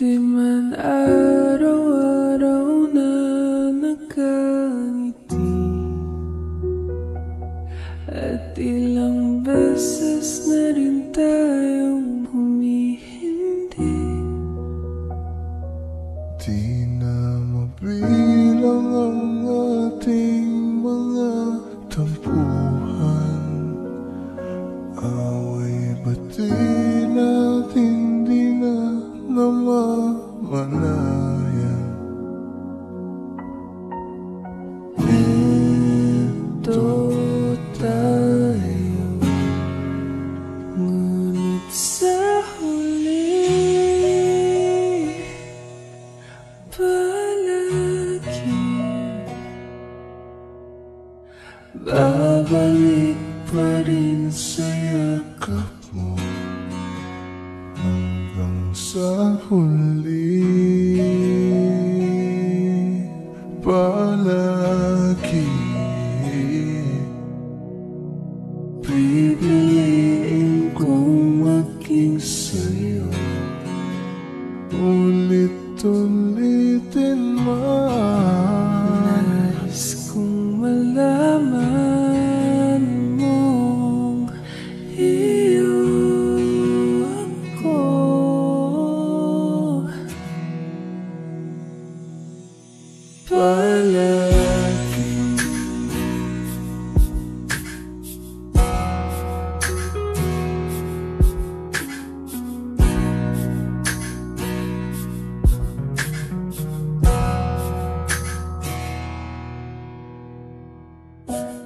Di man araw-araw na nakangiti. At ilang beses na rin tayong humihindi. Di na mabilang ang ating mga tampuhan. Away ba't namamalayan Ito tayo. Ngunit sa huli Palagi Babalik pa rin sa sa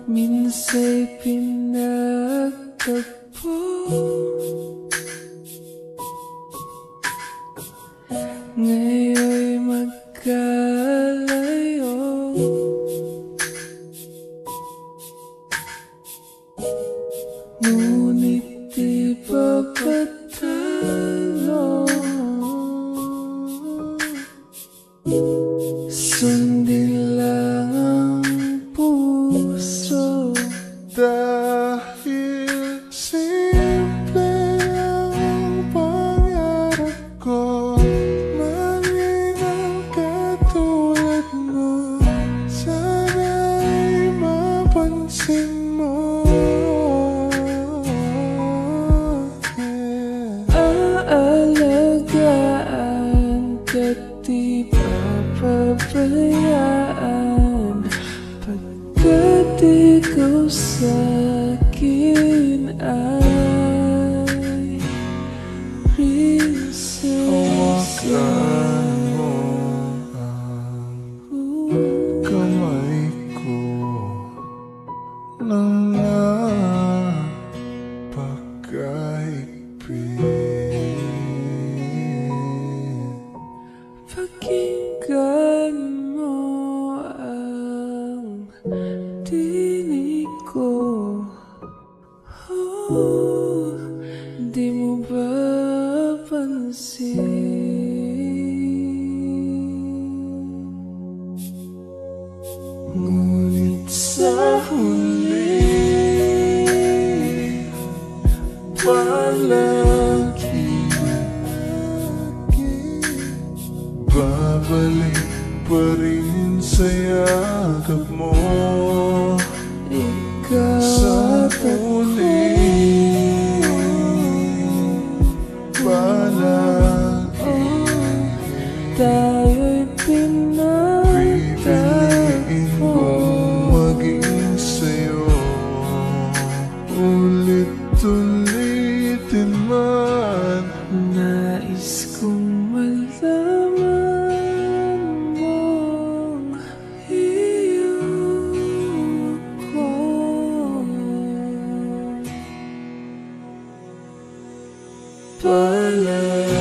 Minsa'y pinagtagpo Ngayon'y magkalayo Ngunit di pa patalo Sundin papabayaan Pagkat ikaw sa'kin Pakinggan mo ang rin sa yakap mo Ikaw Sa huli Palagi. Tayo'y toilet.